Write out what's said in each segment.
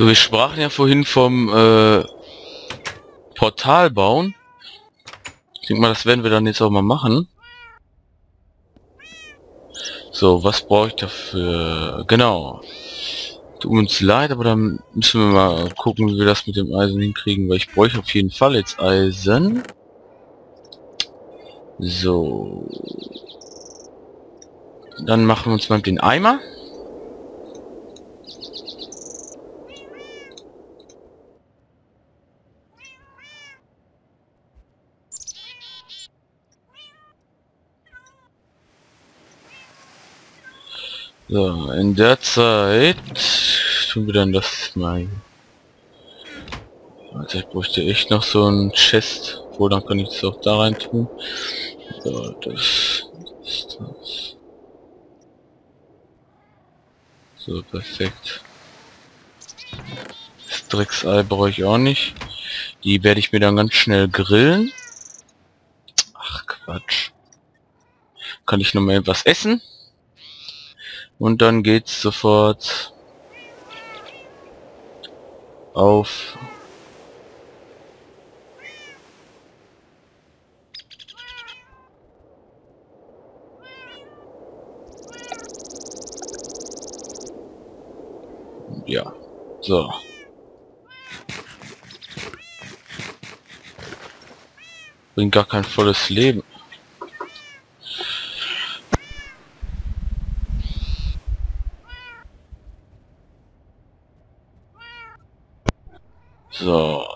So, wir sprachen ja vorhin vom äh, Portal bauen. Ich denke mal, das werden wir dann jetzt auch mal machen. So, was brauche ich dafür? Genau. Tut uns leid, aber dann müssen wir mal gucken, wie wir das mit dem Eisen hinkriegen, weil ich bräuchte auf jeden Fall jetzt Eisen. So. Dann machen wir uns mal den Eimer. So, in der Zeit tun wir dann das mal. Also ich bräuchte echt noch so ein Chest. Wo dann kann ich es auch da rein tun. So, das ist das. So, perfekt. Das Drecksei brauche ich auch nicht. Die werde ich mir dann ganz schnell grillen. Ach Quatsch. Kann ich noch mal etwas essen? Und dann geht's sofort auf ja so. Bringt gar kein volles Leben So.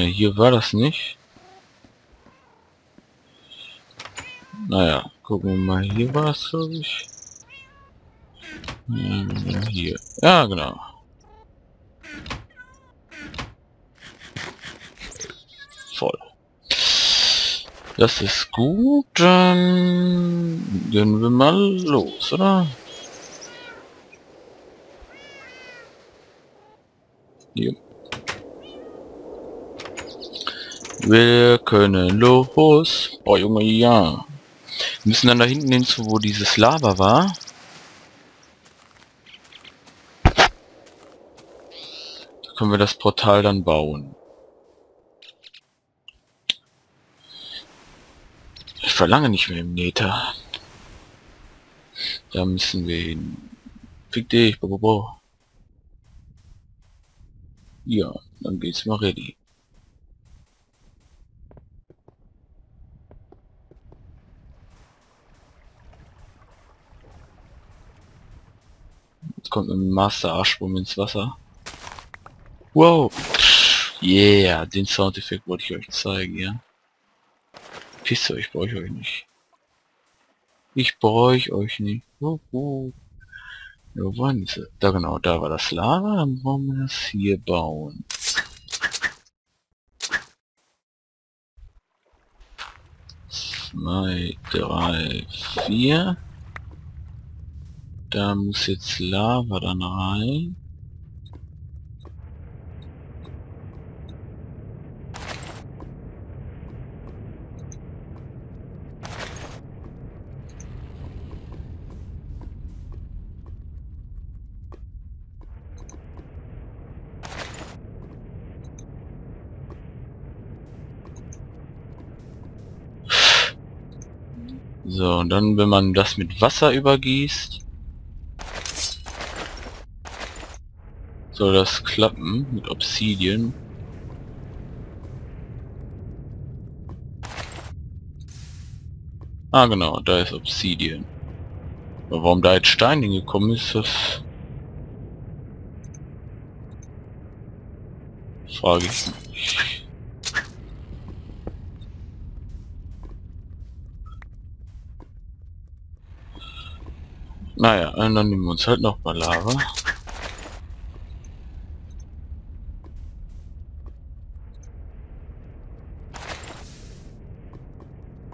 Ne, hier war das nicht. Naja, gucken wir mal. Hier war es, glaube ich. Hm, hier. Ja, genau. Voll. Das ist gut. Dann gehen wir mal los, oder? Hier. Wir können los. Oh Junge, ja. Wir müssen dann da hinten hin zu, wo dieses Lava war. können wir das Portal dann bauen. Ich verlange nicht mehr im Nether. Da müssen wir hin. Fick dich, bobo. Ja, dann geht's mal ready. Kommt ein Master Arschwurm ins Wasser. Wow. Yeah, den Soundeffekt wollte ich euch zeigen, ja. Pisst euch, brauche ich euch nicht. Ich bräuch euch nicht. Oh, oh. Ja, waren diese? Da genau, da war das Lava, dann wollen wir das hier bauen. Zwei, drei, vier. Da muss jetzt Lava dann rein. So, und dann, wenn man das mit Wasser übergießt, soll das klappen mit Obsidian. Ah genau, da ist Obsidian. Aber warum da jetzt Stein hingekommen ist, das frage ich mich. Naja, dann nehmen wir uns halt noch mal Lava.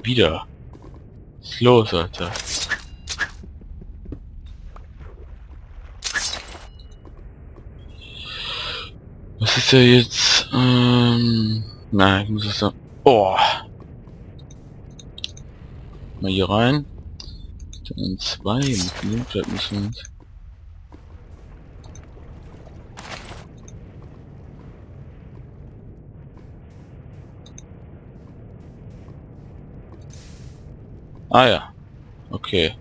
wieder? Was ist los, Alter? Was ist ja jetzt? Ähm, nein, ich muss es da... Oh! Mal hier rein. Dann zwei, mit dem müssen wir. Ah ja. Okay.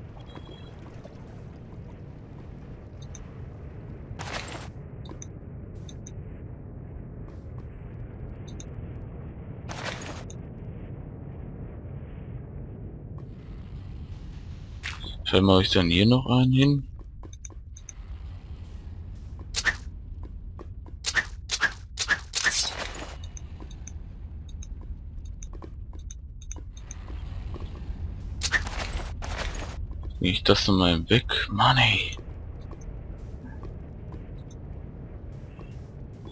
Vielleicht mache ich dann hier noch einen hin. Das denn mal weg? Mann ey.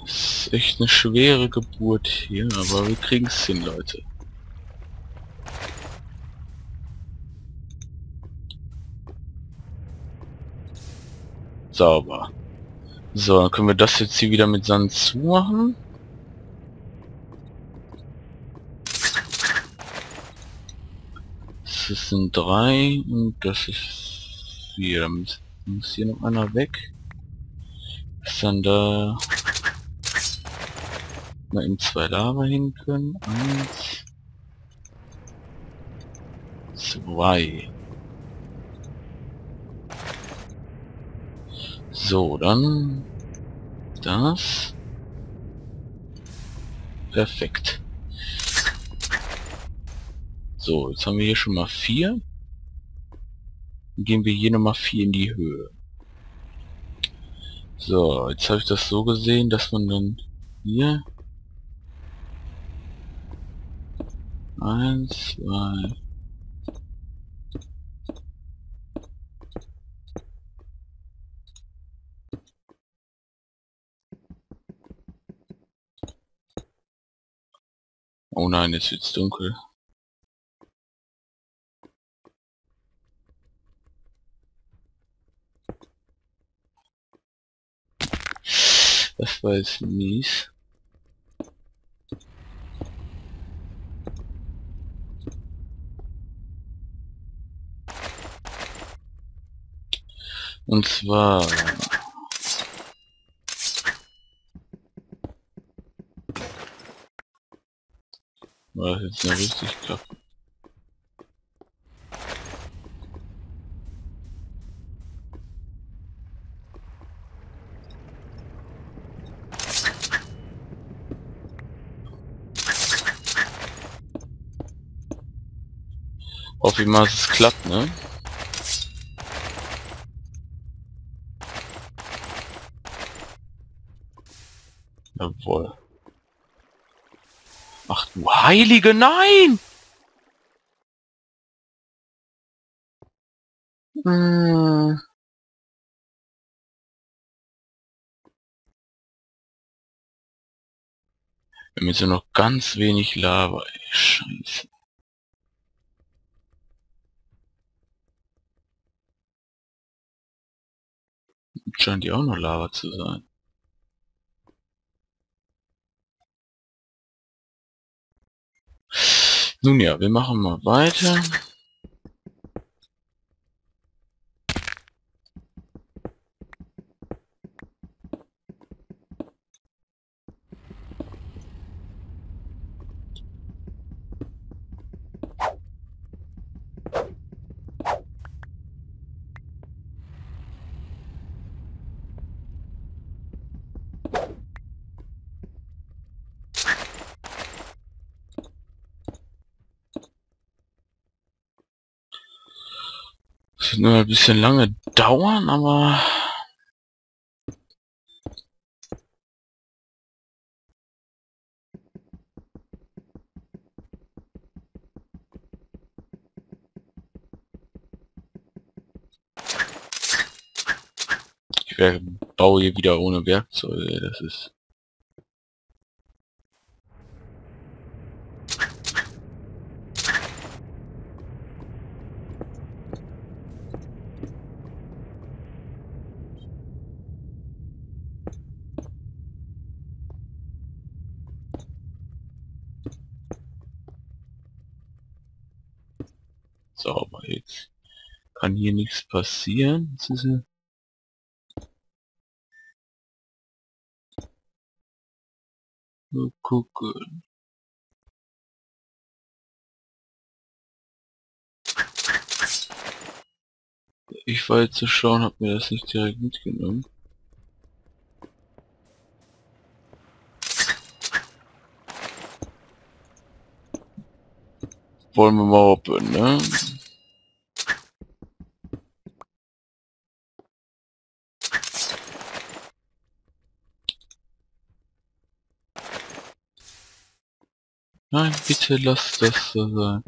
Das ist echt eine schwere Geburt hier, aber wir kriegen es hin, Leute. Sauber. So, können wir das jetzt hier wieder mit Sand zumachen. Das sind drei und das ist Dann muss hier noch einer weg. Dass dann da mal in zwei Lava hin können. Eins. Zwei. So, dann das. Perfekt. So, jetzt haben wir hier schon mal vier. Gehen wir hier nochmal vier in die Höhe. So, jetzt habe ich das so gesehen, dass man dann hier eins, zwei, Oh nein, jetzt wird's dunkel. Das war jetzt mies. Und zwar War jetzt eine richtig klappen? Auf wie mal es klappt, ne? Jawohl. Ach du heilige Nein! Hm. Wir nur noch ganz wenig Lava, ey. Scheiße. Scheint die auch noch Lava zu sein. Nun ja, wir machen mal weiter. Wird nur ein bisschen lange dauern, aber... Ich baue hier wieder ohne Werkzeuge, das ist... Sauber jetzt. Kann hier nichts passieren. Er Nur gucken. Ich war jetzt zu schauen, hab mir das nicht direkt mitgenommen. Wollen wir mal hoppen, ne? Nein, bitte lass das so sein.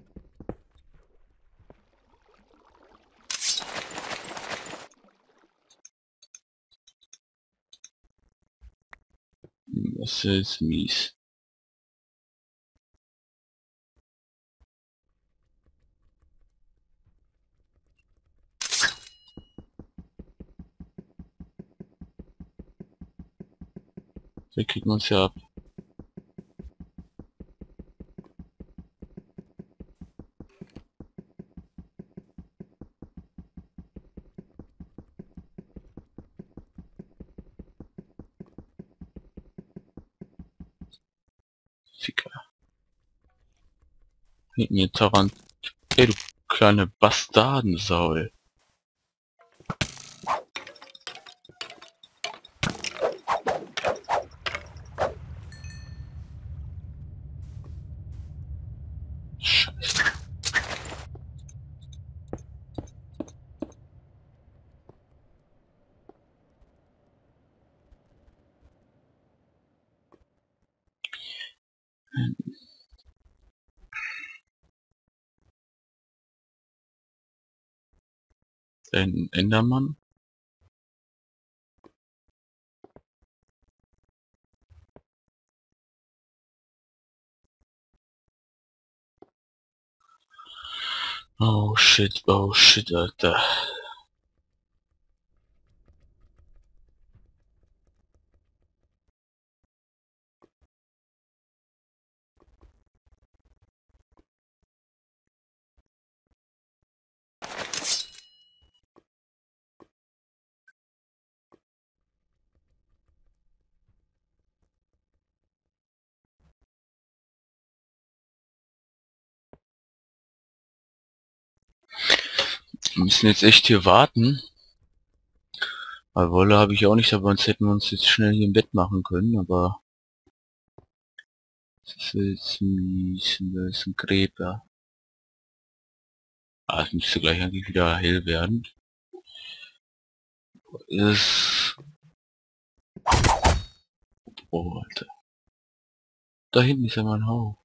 Das ist mies. Wir kriegen uns ja ab. Ihr Tarant. Ey, du kleine Bastardensau, Ein Endermann? Oh shit, oh shit, Alter. Wir müssen jetzt echt hier warten. Weil Wolle habe ich auch nicht, aber sonst hätten wir uns jetzt schnell hier im Bett machen können, aber... Das ist jetzt mies, das ist ein Gräber. Ah, es müsste gleich eigentlich wieder hell werden. Ist... Oh, Alter. Da hinten ist ja mein Haus.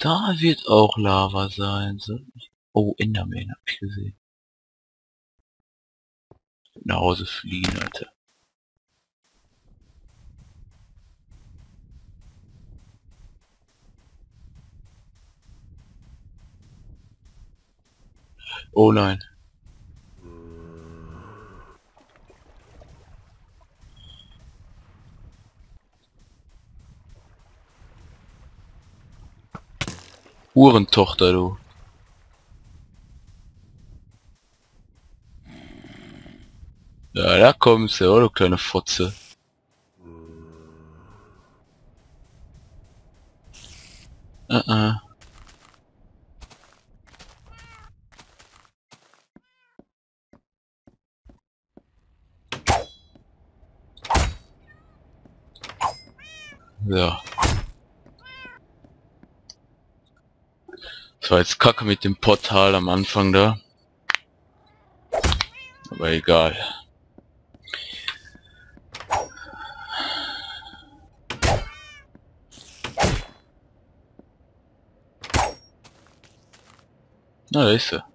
Da wird auch Lava sein. Oh, Enderman hab ich gesehen. Nach Hause fliehen, Alter. Oh nein. Uhrentochter, du. Ja, da kommst du, oh, du kleine Fotze. Uh -uh. Ja. Das war jetzt kacke mit dem Portal am Anfang da. Aber egal. Na, da ist ha,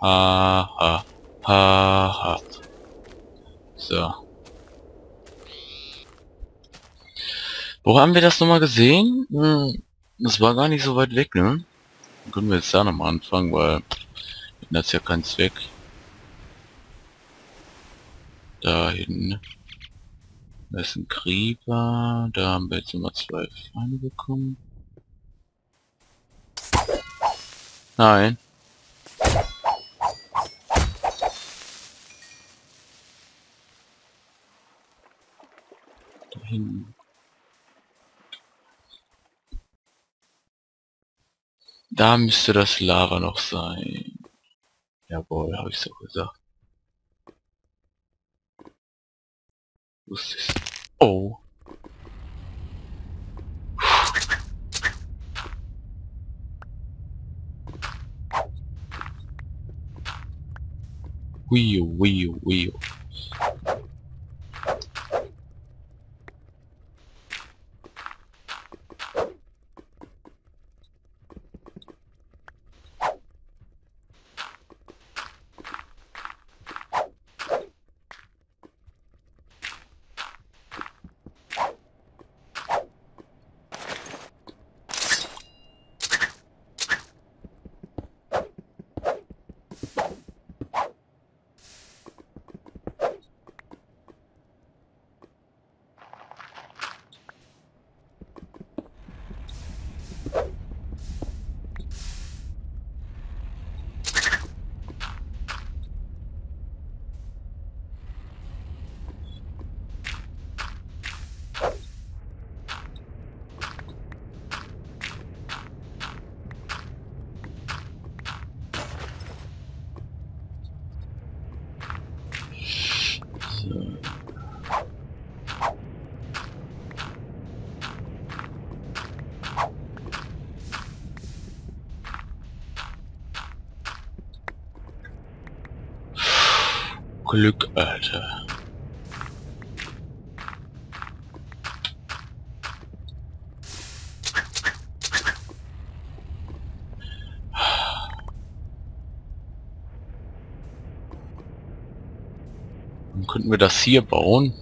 ha, ha. So. Wo haben wir das nochmal gesehen? Hm, das war gar nicht so weit weg, ne? Dann können wir jetzt da nochmal anfangen, weil das ja kein Zweck. dahin. Da ist ein Creeper. Da haben wir jetzt immer zwei Feinde bekommen. Nein. Da hinten. Da müsste das Lava noch sein. Jawohl, habe ich so gesagt. Wusste ich. Oh. Wio, wio, wio. Glück, Alter. Könnten wir das hier bauen.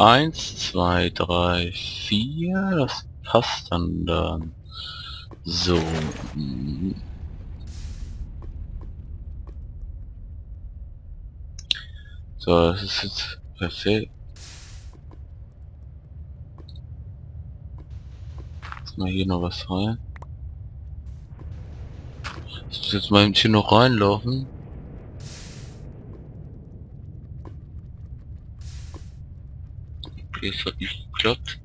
1, 2, 3, 4. Das passt dann dann. So. So, das ist jetzt perfekt. Jetzt mal hier noch was rein. Ich muss jetzt mal eben hier noch reinlaufen. Okay, es hat nicht geklappt.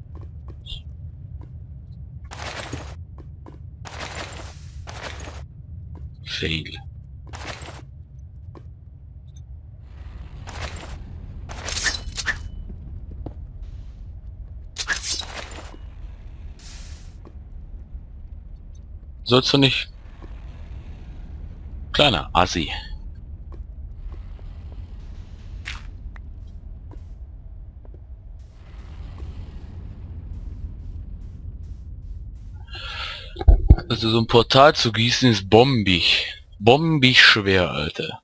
Fail. Sollst du nicht? Kleiner Assi. Also so ein Portal zu gießen ist bombig. Bombig schwer, Alter.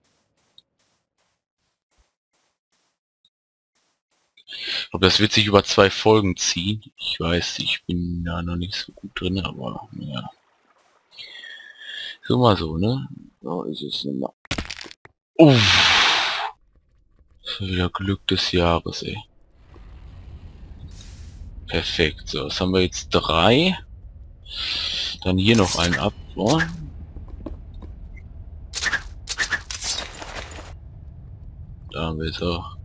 Aber das wird sich über zwei Folgen ziehen. Ich weiß, ich bin da noch nicht so gut drin, aber ja. So mal so, ne? So ist es mal. Uff. Das war wieder Glück des Jahres, ey. Perfekt. So, was haben wir jetzt? Drei. Dann hier noch einen abbauen. Da haben wir es auch.